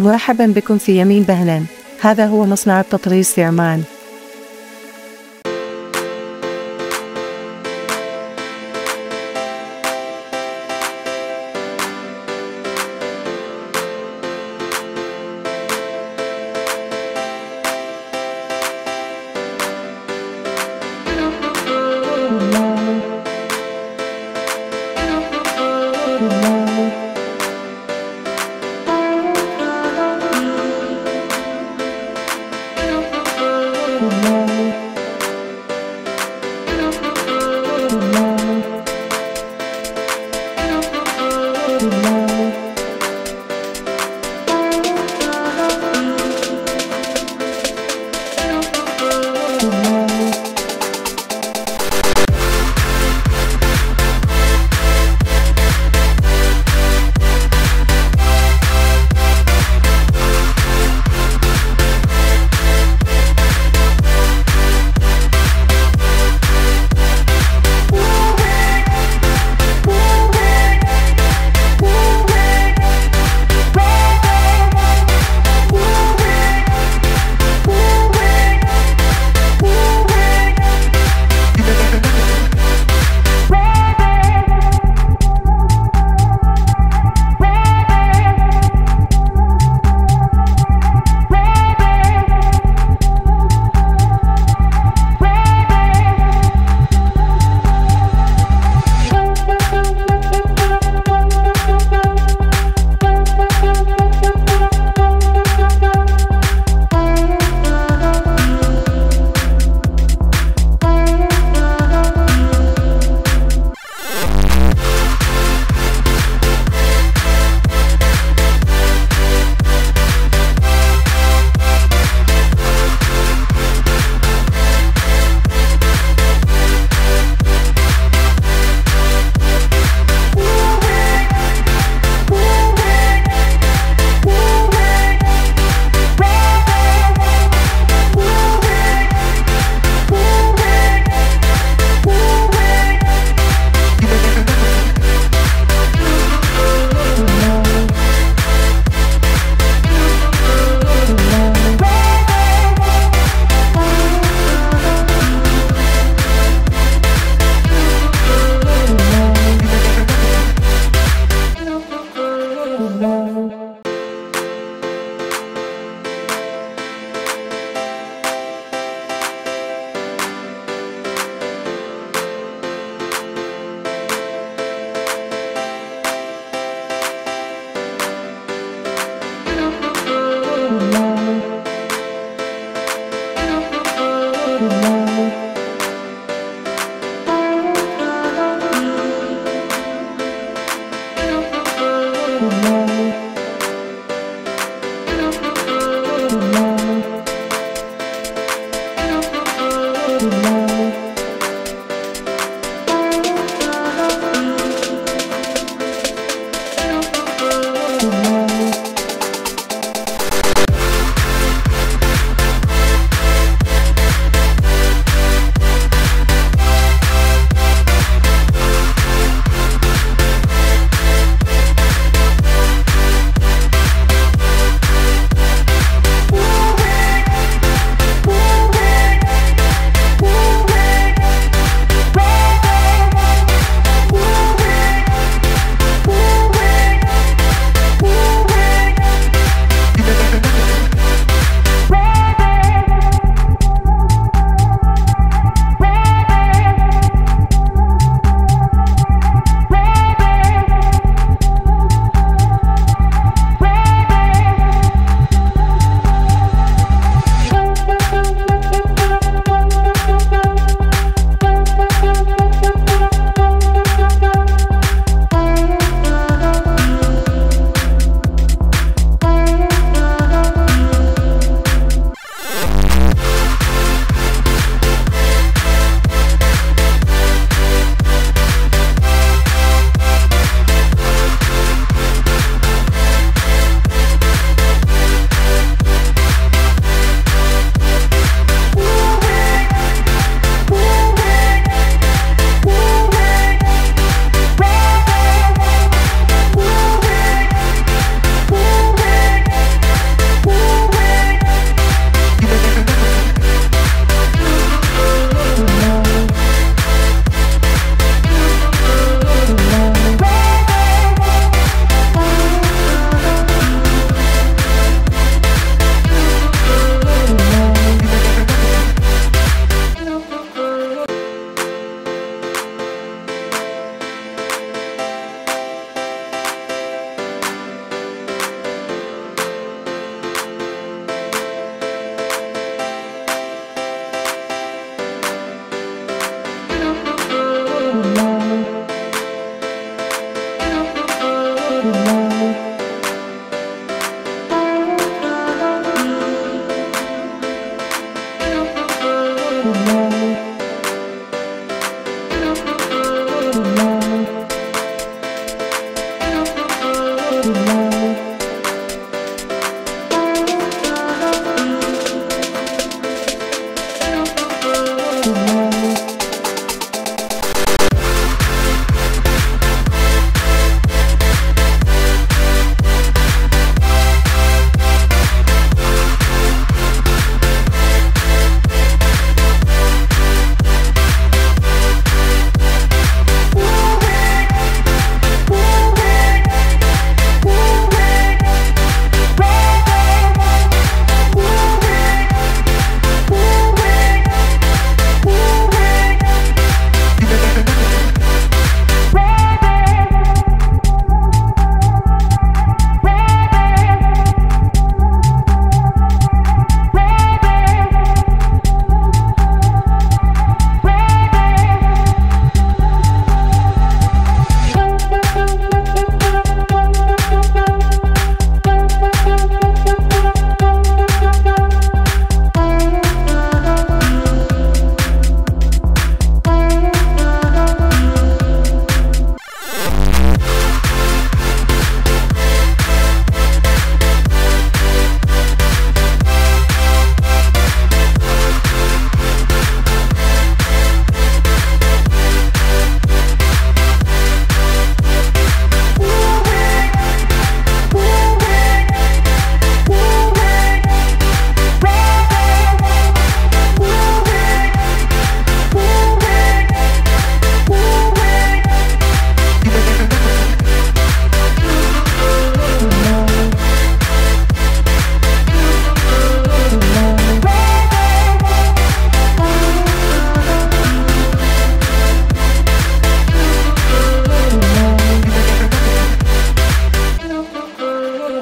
مرحبا بكم في يمين بهلان. هذا هو مصنع التطريز في عمان.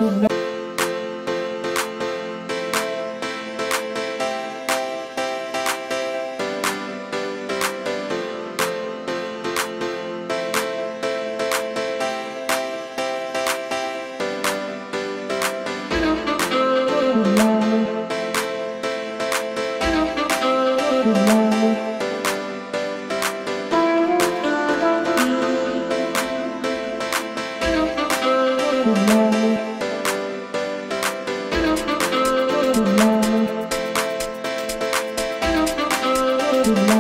no. to love.